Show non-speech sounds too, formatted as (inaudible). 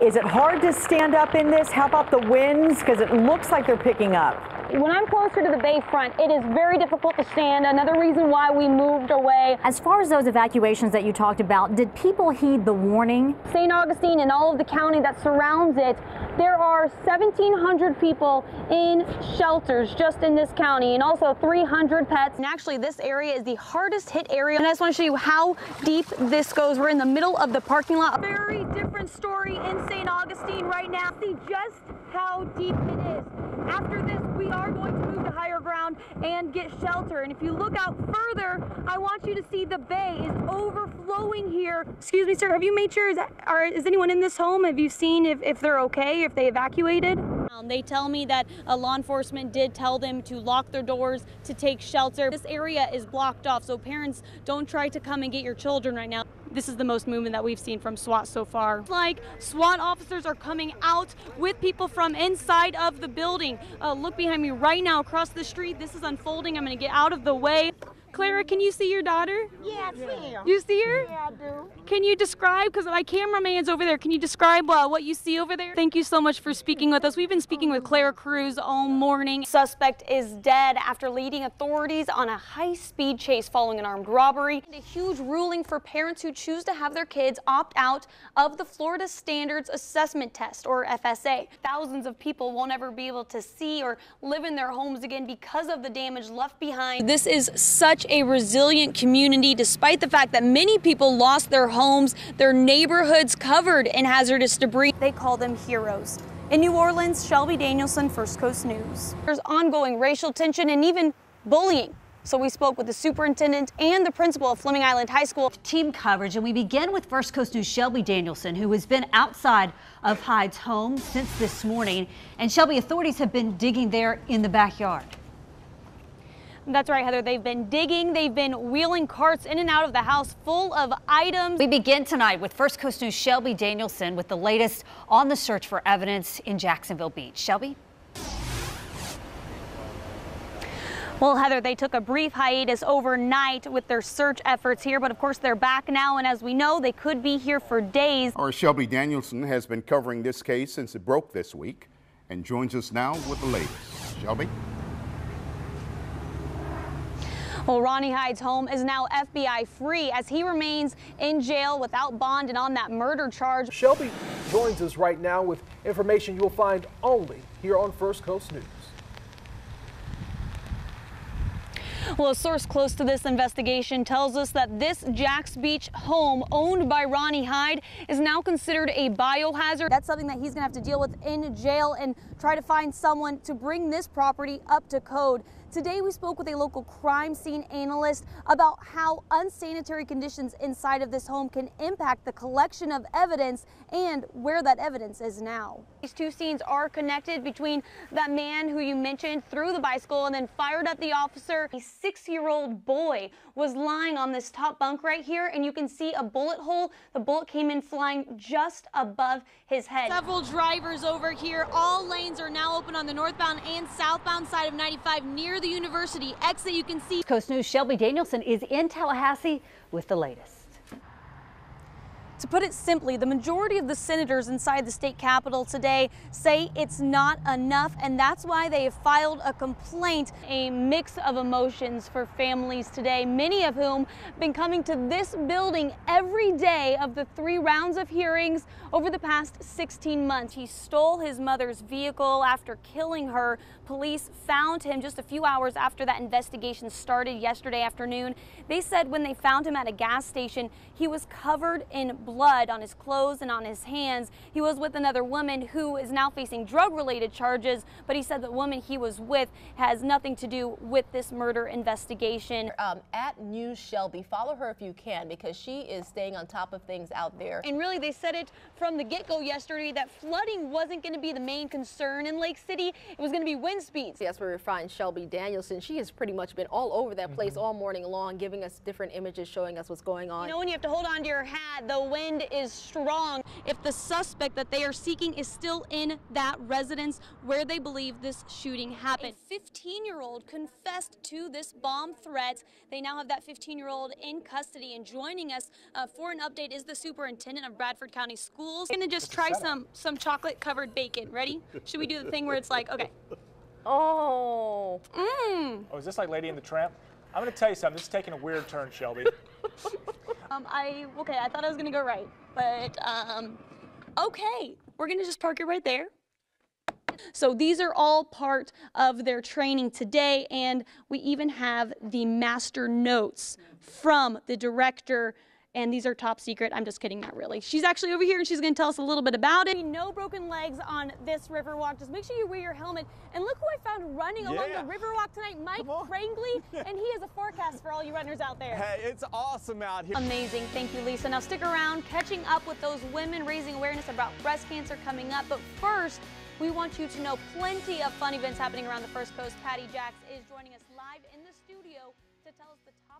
Is it hard to stand up in this? How about the winds? Because it looks like they're picking up. When I'm closer to the bayfront, it is very difficult to stand. Another reason why we moved away. As far as those evacuations that you talked about, did people heed the warning? St. Augustine and all of the county that surrounds it, there are 1,700 people in shelters just in this county and also 300 pets. And actually, this area is the hardest hit area. And I just want to show you how deep this goes. We're in the middle of the parking lot. Very different story in St. Augustine right now. See just how deep it is. After this, we are going to move to higher ground and get shelter. And if you look out further, I want you to see the bay is overflowing here. Excuse me, sir, have you made sure, is, that, are, is anyone in this home? Have you seen if, if they're okay, if they evacuated? Um, they tell me that uh, law enforcement did tell them to lock their doors to take shelter. This area is blocked off, so parents don't try to come and get your children right now. This is the most movement that we've seen from SWAT so far. Like SWAT officers are coming out with people from inside of the building. Uh, look behind me right now across the street. This is unfolding. I'm going to get out of the way. Clara, can you see your daughter? Yeah, I see her. You see her? Yeah, I do. Can you describe, because my cameraman's over there, can you describe uh, what you see over there? Thank you so much for speaking with us. We've been speaking with Clara Cruz all morning. Suspect is dead after leading authorities on a high-speed chase following an armed robbery. A huge ruling for parents who choose to have their kids opt out of the Florida Standards Assessment Test, or FSA. Thousands of people won't ever be able to see or live in their homes again because of the damage left behind. This is such a resilient community despite the fact that many people lost their homes, their neighborhoods covered in hazardous debris. They call them heroes. In New Orleans, Shelby Danielsen, First Coast News. There's ongoing racial tension and even bullying. So we spoke with the superintendent and the principal of Fleming Island High School. Team coverage, and we begin with First Coast News' Shelby Danielsen, who has been outside of Hyde's home since this morning. And Shelby authorities have been digging there in the backyard. That's right, Heather. They've been digging. They've been wheeling carts in and out of the house full of items. We begin tonight with First Coast News' Shelby Danielsen with the latest on the search for evidence in Jacksonville Beach. Shelby? Well, Heather, they took a brief hiatus overnight with their search efforts here, but of course they're back now, and as we know, they could be here for days. Our Shelby Danielsen has been covering this case since it broke this week and joins us now with the latest. Shelby? Well, Ronnie Hyde's home is now FBI free as he remains in jail without bond and on that murder charge. Shelby joins us right now with information you'll find only here on First Coast News. Well, a source close to this investigation tells us that this Jacks Beach home owned by Ronnie Hyde is now considered a biohazard. That's something that he's going to have to deal with in jail and try to find someone to bring this property up to code. Today we spoke with a local crime scene analyst about how unsanitary conditions inside of this home can impact the collection of evidence and where that evidence is now. These two scenes are connected between that man who you mentioned threw the bicycle and then fired at the officer. A six-year-old boy was lying on this top bunk right here and you can see a bullet hole. The bullet came in flying just above his head. Several drivers over here. All lanes are now open on the northbound and southbound side of 95 near the university exit. You can see Coast News Shelby Danielsen is in Tallahassee with the latest. To put it simply, the majority of the senators inside the state capitol today say it's not enough, and that's why they have filed a complaint. A mix of emotions for families today, many of whom have been coming to this building every day of the three rounds of hearings over the past 16 months. He stole his mother's vehicle after killing her. Police found him just a few hours after that investigation started yesterday afternoon. They said when they found him at a gas station, he was covered in blood on his clothes and on his hands. He was with another woman who is now facing drug related charges, but he said the woman he was with has nothing to do with this murder investigation. Um, at News Shelby, follow her if you can because she is staying on top of things out there. And really, they said it from the get go yesterday that flooding wasn't going to be the main concern in Lake City. It was going to be wind speeds. Yes, where we find Shelby Danielsen. She has pretty much been all over that place mm -hmm. all morning long, giving us different images, showing us what's going on. You know, when you have to hold on to your hat, the wind wind is strong. If the suspect that they are seeking is still in that residence where they believe this shooting happened. A 15 year old confessed to this bomb threat. They now have that 15 year old in custody. And joining us uh, for an update is the superintendent of Bradford County Schools. We're gonna just try some some chocolate covered bacon. Ready? Should we do the thing where it's like, okay. (laughs) Oh. Mmm. Oh, is this like Lady and the Tramp? I'm going to tell you something. This is taking a weird turn, Shelby. (laughs) Um, I okay. I thought I was gonna go right, but um, okay. We're gonna just park it right there. So these are all part of their training today, and we even have the master notes from the director. And these are top secret. I'm just kidding, not really. She's actually over here and she's gonna tell us a little bit about it. No broken legs on this river walk. Just make sure you wear your helmet. And look who I found running along the river walk tonight, Mike Crangley. (laughs) and he has a forecast for all you runners out there. Hey, it's awesome out here. Amazing. Thank you, Lisa. Now stick around, catching up with those women raising awareness about breast cancer coming up. But first, we want you to know plenty of fun events happening around the First Coast. Patty Jacks is joining us live in the studio to tell us the top.